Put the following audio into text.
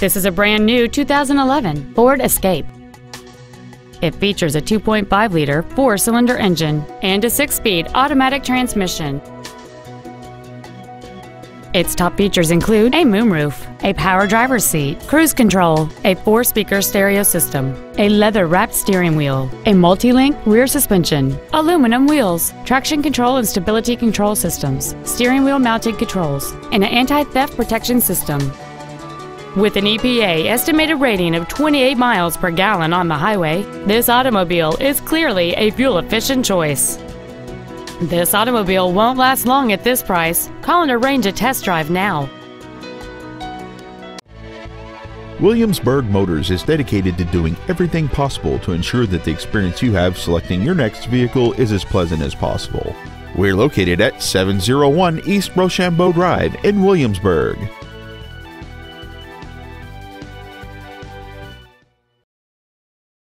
This is a brand new 2011 Ford Escape. It features a 2.5-liter four-cylinder engine and a six-speed automatic transmission. Its top features include a moonroof, a power driver's seat, cruise control, a four-speaker stereo system, a leather-wrapped steering wheel, a multi-link rear suspension, aluminum wheels, traction control and stability control systems, steering wheel mounted controls, and an anti-theft protection system. With an EPA estimated rating of 28 miles per gallon on the highway, this automobile is clearly a fuel-efficient choice. This automobile won't last long at this price. Call and arrange a test drive now. Williamsburg Motors is dedicated to doing everything possible to ensure that the experience you have selecting your next vehicle is as pleasant as possible. We're located at 701 East Rochambeau Drive in Williamsburg.